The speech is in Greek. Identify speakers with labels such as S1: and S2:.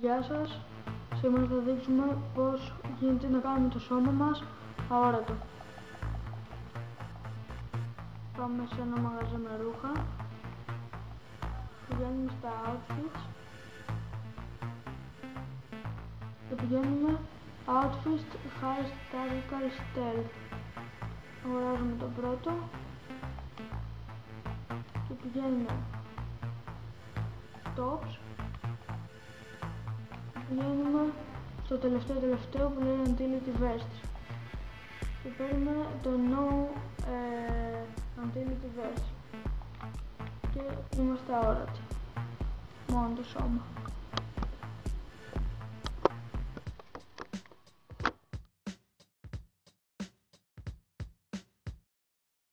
S1: Γεια σας, σήμερα θα δείξουμε πως γίνεται να κάνουμε το σώμα μας αόρατο. Πάμε σε ένα μαγαζί με ρούχα, πηγαίνουμε στα outfits. Και πηγαίνουμε outfits hairstyle style. Αγοράζουμε το πρώτο. Και πηγαίνουμε. Tops πηγαίνουμε στο τελευταίο τελευταίο που λέει Utility Vest και παίρνουμε το No ε, Utility Vest και είμαστε αόρατοι. Μόνο το σώμα